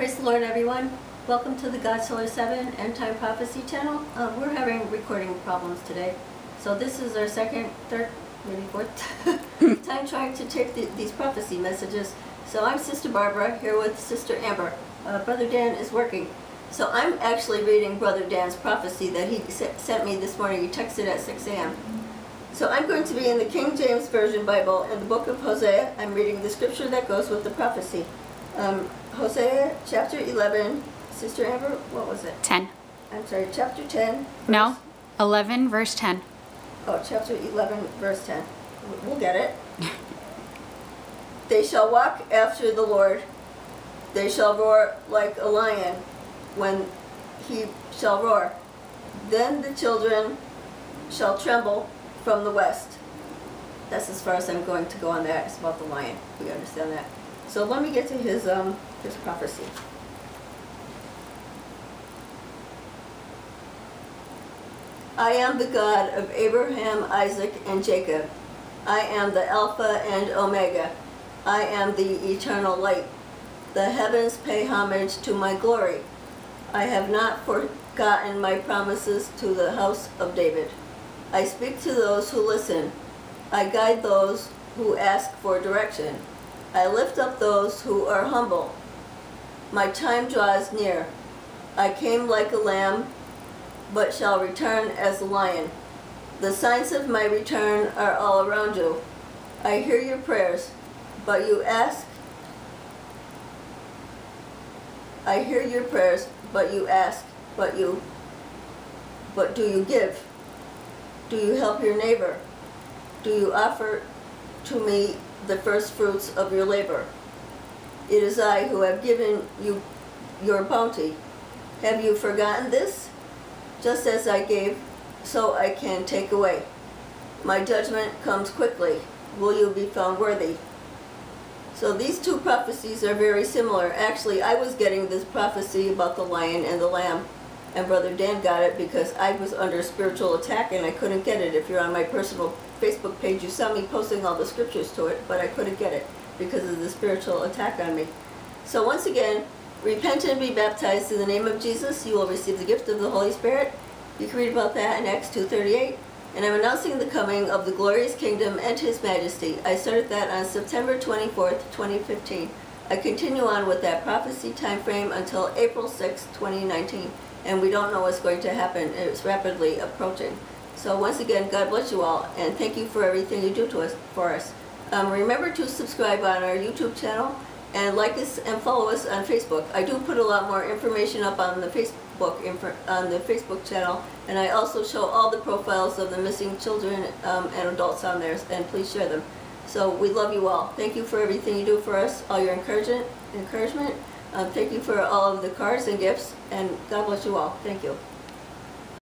Praise the Lord, everyone. Welcome to the Godshealer7 End Time Prophecy channel. Uh, we're having recording problems today. So this is our second, third, maybe fourth time trying to take the, these prophecy messages. So I'm Sister Barbara here with Sister Amber. Uh, Brother Dan is working. So I'm actually reading Brother Dan's prophecy that he se- sent me this morning. He texted at 6 a.m. So I'm going to be in the King James Version Bible in the book of Hosea. I'm reading the scripture that goes with the prophecy. Um, Hosea chapter 11. Sister Amber, what was it? 10. I'm sorry, chapter 10. No, 11, verse 10. Oh, chapter 11, verse 10. We'll get it. they shall walk after the Lord. They shall roar like a lion when he shall roar. Then the children shall tremble from the west. That's as far as I'm going to go on that. It's about the lion. We understand that. So let me get to his um his prophecy. I am the God of Abraham, Isaac, and Jacob. I am the Alpha and Omega. I am the eternal light. The heavens pay homage to my glory. I have not forgotten my promises to the house of David. I speak to those who listen. I guide those who ask for direction. I lift up those who are humble. My time draws near. I came like a lamb but shall return as a lion. The signs of my return are all around you. I hear your prayers, but you ask. I hear your prayers, but you ask, but you, but do you give? Do you help your neighbor? Do you offer to me the first fruits of your labor? It is I who have given you your bounty. Have you forgotten this? Just as I gave, so I can take away. My judgment comes quickly. Will you be found worthy? So these two prophecies are very similar. Actually, I was getting this prophecy about the lion and the lamb, and Brother Dan got it because I was under spiritual attack and I couldn't get it. If you're on my personal Facebook page, you saw me posting all the scriptures to it, but I couldn't get it because of the spiritual attack on me. So once again, repent and be baptized in the name of Jesus. You will receive the gift of the Holy Spirit. You can read about that in Acts 2.38. And I'm announcing the coming of the glorious kingdom and his majesty. I started that on September 24th, 2015. I continue on with that prophecy time frame until April 6th, 2019. And we don't know what's going to happen. It's rapidly approaching. So once again, God bless you all, and thank you for everything you do to us for us. Um, remember to subscribe on our YouTube channel and like us and follow us on Facebook. I do put a lot more information up on the Facebook on the Facebook channel, and I also show all the profiles of the missing children um, and adults on there. And please share them. So we love you all. Thank you for everything you do for us, all your encouragement. Encouragement. Thank you for all of the cards and gifts, and God bless you all. Thank you.